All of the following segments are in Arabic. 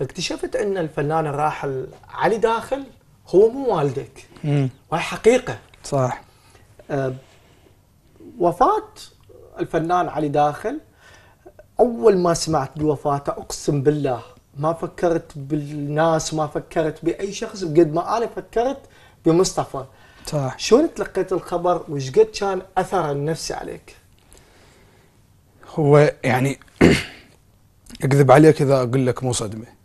اكتشفت أن الفنان الراحل علي داخل هو مو والدك. وهي حقيقة. صح. أه وفاة الفنان علي داخل أول ما سمعت بوفاته أقسم بالله ما فكرت بالناس ما فكرت بأي شخص بقد ما أنا فكرت بمصطفى. صح. شلون تلقيت الخبر؟ وش قد كان اثره النفسي عليك؟ هو يعني أكذب عليك إذا أقول لك مو صدمة.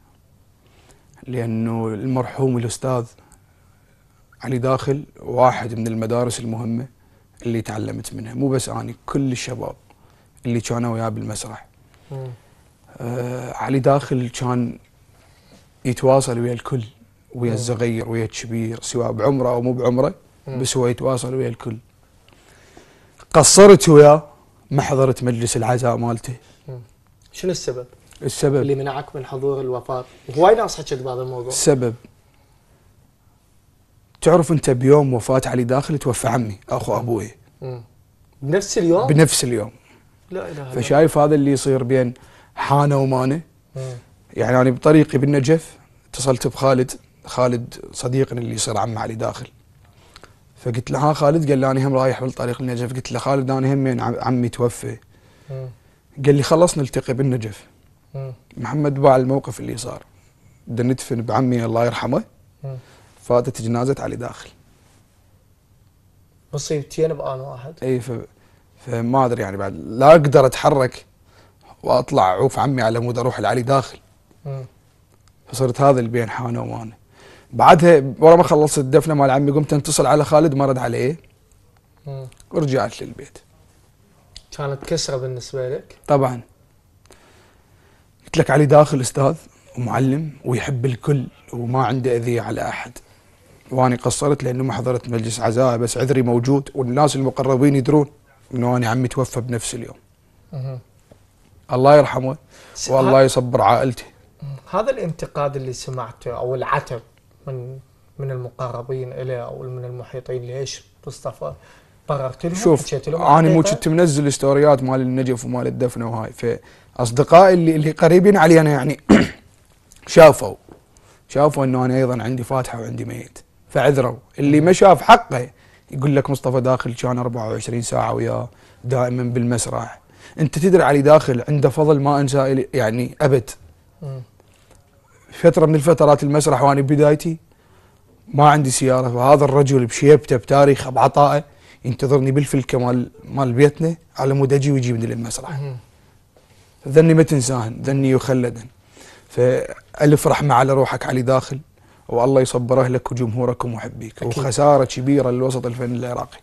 لأنه المرحوم الأستاذ علي داخل واحد من المدارس المهمة اللي تعلمت منها مو بس اني كل الشباب اللي كانوا وياه بالمسرح. آه علي داخل كان يتواصل ويا الكل ويا. الصغير ويا الكبير سواء بعمره أو مو بعمره. بس هو يتواصل ويا الكل قصرت وياه ما حضرت مجلس العزاء مالته شنو السبب السبب. اللي منعك من حضور الوفاة. وهواي ناس حكت بهذا الموضوع. السبب. تعرف أنت بيوم وفاة علي داخل توفى عمي أخو أبوي. مم. بنفس اليوم؟ بنفس اليوم. لا إله فشايف هذا اللي يصير بين حانة ومانة. مم. يعني أنا بطريقي بالنجف اتصلت بخالد خالد صديقنا اللي يصير عم علي داخل. فقلت له ها خالد؟ قال لي أنا هم رايح بالطريق النجف قلت له خالد أنا هم عم- عمي توفى مم. قال لي خلص نلتقي بالنجف. محمد باع الموقف اللي صار. بدنا ندفن بعمي الله يرحمه. فاتت جنازة علي داخل. مصيبتين بآن واحد. اي ف... فما أدري يعني بعد. لا أقدر أتحرك وأطلع أعوف عمي على مود أروح لعلي داخل. فصرت هذا اللي بين حانه ومانه. بعدها ورا ما خلصت الدفنة مال عمي قمت اتصل على خالد ما رد عليه. ورجعت للبيت. كانت كسرة بالنسبة لك؟ طبعا. قلت لك علي داخل أستاذ ومعلم ويحب الكل وما عنده أذية على أحد. واني قصرت لأنه ما حضرت مجلس عزاء بس عذري موجود والناس المقربين يدرون إنه أنا عمي توفى بنفس اليوم. مم. الله يرحمه والله يصبر عائلته هذا الانتقاد اللي سمعته أو العتب من من المقربين إليه أو من المحيطين ليش مصطفى؟ قررت لهم شوف لهم أنا مو؟ كنت منزل ستوريات مال النجف ومال الدفنه وهاي فاصدقائي اللي اللي قريبين علي أنا يعني شافوا. شافوا إنه أنا أيضا عندي فاتحة وعندي ميت. فعذروا. اللي ما شاف حقه يقول لك مصطفى داخل كان 24 ساعة وياه دائما بالمسرح. أنت تدري علي داخل عنده فضل ما أنساه يعني أبد. فترة من الفترات المسرح وأنا بدايتي ما عندي سيارة وهذا الرجل بشيبته بتاريخه بعطائه ينتظرني بالفلكه مال مال بيتنا على مود أجي ويجيبني للمسرح. ذني ما تنساهن ذني يخلدن فألف رحمة على روحك علي داخل والله يصبر اهلك وجمهورك ومحبيك. وخسارة كبيرة للوسط الفني العراقي